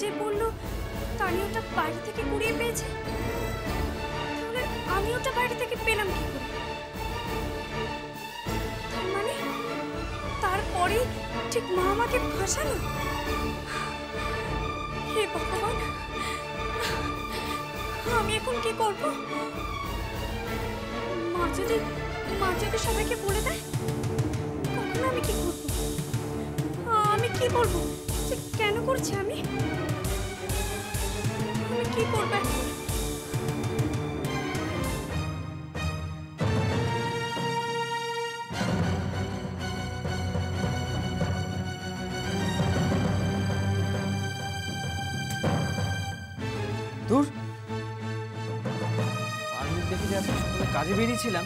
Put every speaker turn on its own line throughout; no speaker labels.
যে বলল, তানি ওটা বাড়ি থেকে কুড়িয়ে পেয়েছে? তাহলে আমি ওটা বাড়ি থেকে পেলাম কি করে? মানে তারপরে ঠিক মা আমাকে ফাঁসালো? হে ভগবান, আমি এখন কি করব? মা যদি মা যদি সবাইকে বলে দেয়, তখন আমি কি করব? আমি কি বলব? যে কেন করছি আমি? কি করব?
আজকে সকালে কাজে বেরিয়েছিলাম।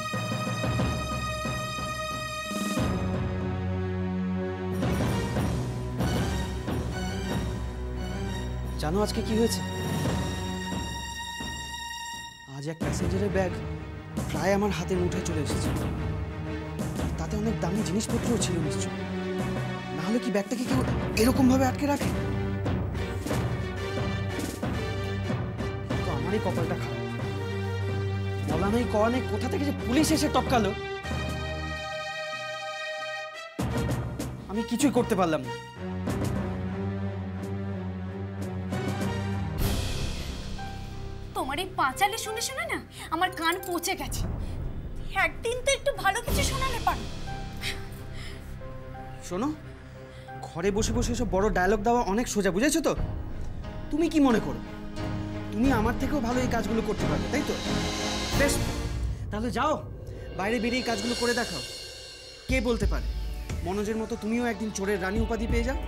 জানো আজকে কি হয়েছে? আজ এক প্যাসেঞ্জারের ব্যাগ প্রায় আমার হাতের মুঠোয় চলে এসেছে। তাতে অনেক দামি জিনিসপত্রও ছিল, নিশ্চয়। না হলে কি ব্যাগটাকে কেউ এরকম ভাবে আটকে রাখে? আমারই কপালটা খারাপ। বলা নেই কওয়া কোথা থেকে যে পুলিশ এসে টপকালো? আমি কিছুই করতে পারলাম না।
তোমার এই পাঁচালে শুনে শুনে না আমার কান পচে গেছে। একদিন তো একটু ভালো কিছু শোনালে পারো।
শোনো, ঘরে বসে বসে এসব বড় ডায়লগ দেওয়া অনেক সোজা, বুঝেছ তো? তুমি কি মনে করো? তুমি আমার থেকেও ভালো এই কাজগুলো করতে পারবে, তাই তো? বেশ, তাহলে যাও, বাইরে বেরিয়ে এই কাজগুলো করে দেখাও। কে বলতে পারে? মনোজের মতো তুমিও একদিন চোরের রানী উপাধি পেয়ে যাও।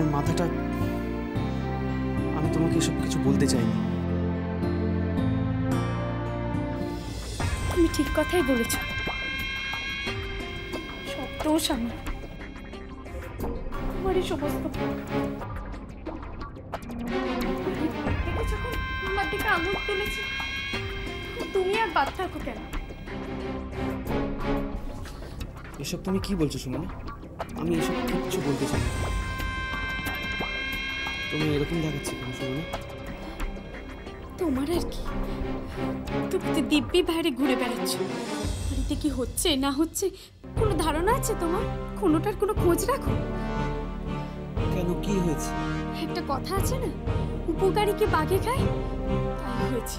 আমার মাথাটা আমি তোমাকে এসব কিছু বলতে চাইনি।
তুমি ঠিক কথাই বলেছ। সব দোষ আমার। আমার এই সমস্ত আমার দিকে আঙুল তুলেছে তুমি আর বাদ থাকো কেন?
এসব তুমি কি বলছো সুমনা? আমি এসব কিচ্ছু বলতে চাই না তুমি এরকম দেখাচ্ছে কেন সুমনা?
তোমার আর কি? তুমি তো দিব্যি বাইরে ঘুরে বেড়াচ্ছ। বাড়িতে কি হচ্ছে না হচ্ছে কোনো ধারণা আছে তোমার? কোনোটার কোনো খোঁজ রাখো?
কেন কি হয়েছে?
একটা কথা আছে না উপকারীকে বাঘে খায়? তাই হয়েছে।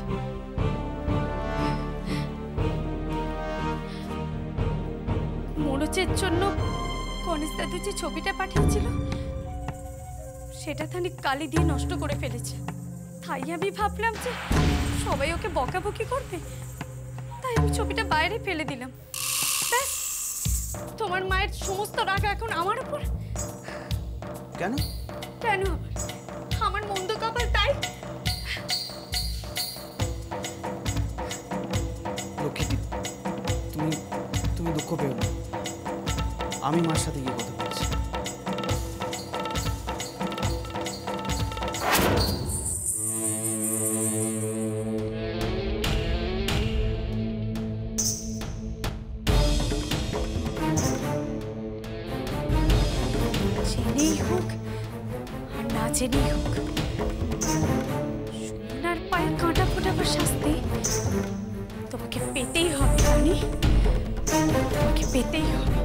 মোরচের জন্য দাদু যে ছবিটা পাঠিয়েছিল সেটা খানিক কালি দিয়ে নষ্ট করে ফেলেছে। তাই আমি ভাবলাম যে সবাই ওকে বকাবকি করবে। তাই আমি ছবিটা বাইরে ফেলে দিলাম। ব্যাস তোমার মায়ের সমস্ত রাগ এখন আমার উপর।
কেন?
কেন? আমার মন্দ কপাল তাই।
লক্ষ্মীটি তুমি তুমি দুঃখ পেও আমি মার সাথে গিয়ে কথা বলছি
জেনেই হোক আর না জেনেই হোক সোনার পায়ে কাঁটা ফোটাবার শাস্তি তোমাকে পেতেই হবে রানী তোমাকে পেতেই হবে